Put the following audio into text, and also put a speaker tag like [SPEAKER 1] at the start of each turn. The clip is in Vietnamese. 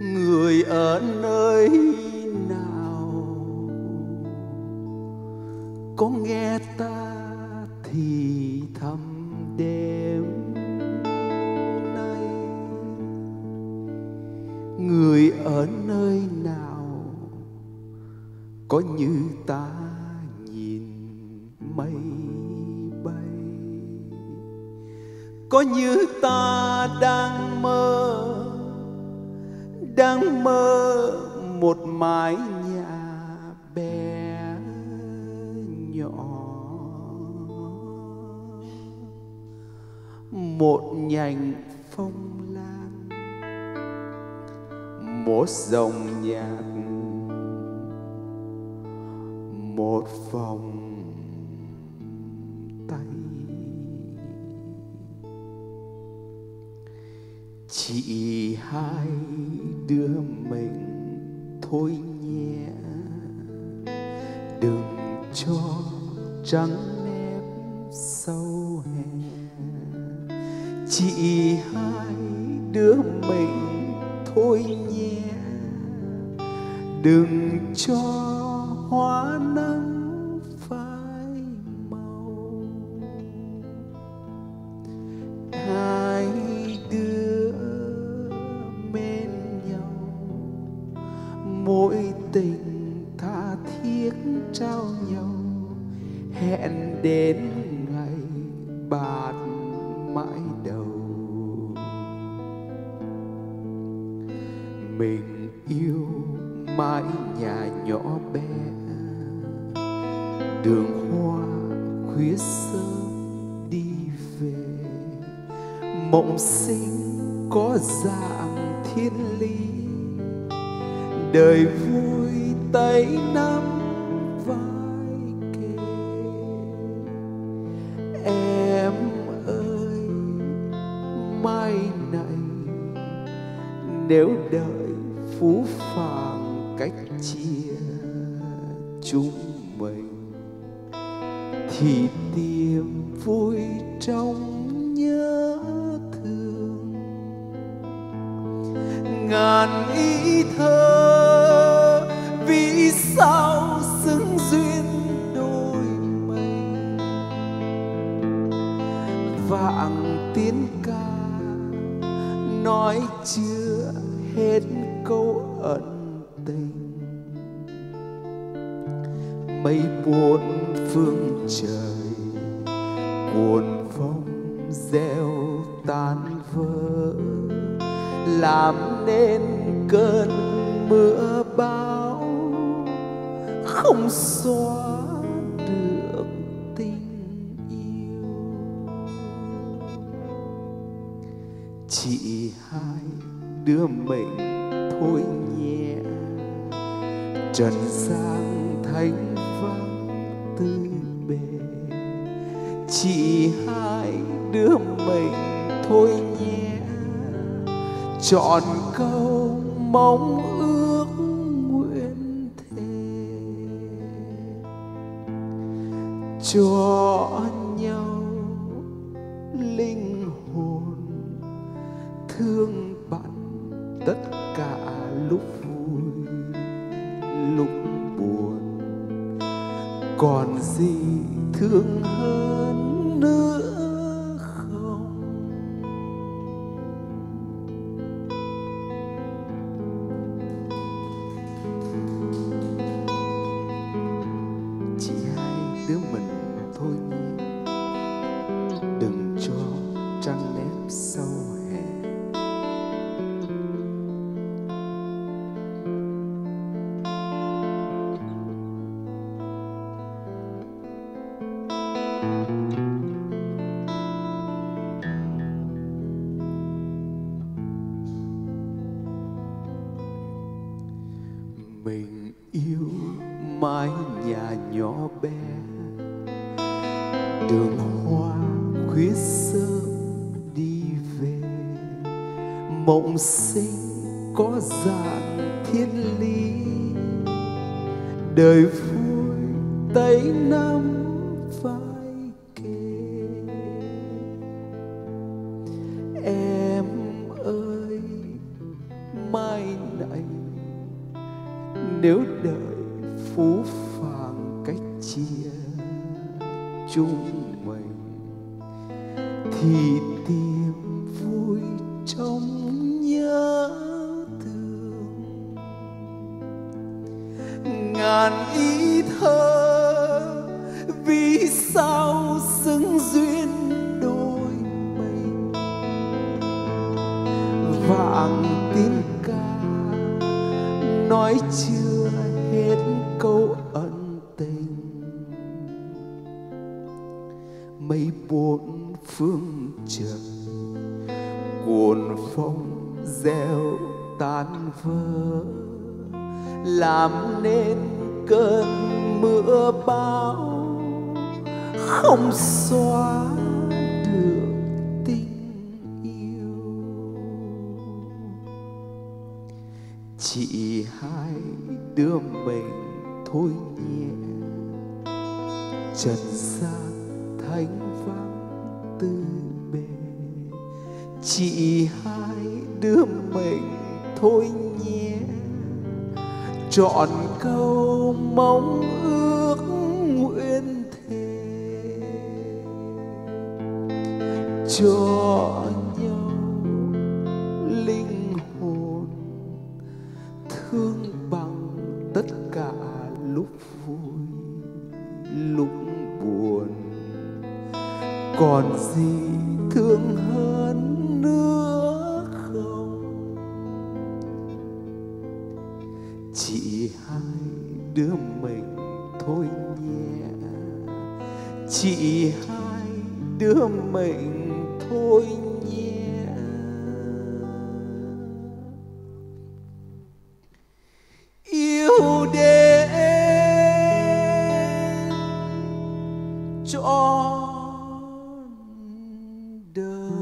[SPEAKER 1] người ở nơi người ở nơi nào? Có như ta nhìn mây bay. Có như ta đang mơ đang mơ một mái nhà bé nhỏ. Một nhành phong lan một dòng nhạc. Một vòng tay. Chỉ hai đứa mình thôi nhé. Đừng cho trắng nếp sâu hè. Chỉ hai đứa mình thôi nhé. Đừng cho hoa nắng phai màu. Hai đứa bên nhau mỗi tình tha thiết trao nhau. Hẹn đến ngày bạt mãi đầu. Mình yêu mãi nhà nhỏ bé. Đường hoa khuya sớm đi về, mộng sinh có dạng thiên lý. Đời vui tay nắm vai kề, em ơi, mai này nếu đợi phú phàng cách chia chúng mình. Thì tìm vui trong nhớ thương. Ngàn ý thơ vì sao xứng duyên đôi mình. Vạn tiếng ca nói chưa mây buồn phương trời cuồn phong gieo tan vỡ, làm nên cơn mưa bão không xóa được tình yêu Chị hai đứa mình thôi nhẹ, trần gian thánh từ bề. Chỉ hai đứa mình thôi nhé. Chọn câu mong ước nguyện thề cho nhau linh hồn thương bạn tất cả lúc vui, lúc còn gì thương hơn nữa? Mình yêu mái nhà nhỏ bé. Đường hoa khuya sớm đi về. Mộng sinh có dạng thiên lý. Đời vui tay nắm vai nếu đợi phú phàng cách chia chung mình, thì tìm vui trong nhớ thương. Ngàn ý thơ vì sao xứng duyên đôi mình? Vàng tin ca nói chưa hết câu ân tình. Mây bốn phương trời cuồn phong gieo tan vỡ. Làm nên cơn mưa bão, không xóa được chỉ hai đứa mình thôi nhé. Trần gian thánh vắng tư bề chỉ hai đứa mình thôi nhé. Chọn câu mong ước nguyện thề cho còn gì thương hơn nữa không? Chỉ hai đứa mình thôi nhé. Chỉ hai đứa mình thôi nhé. Yêu đến cho the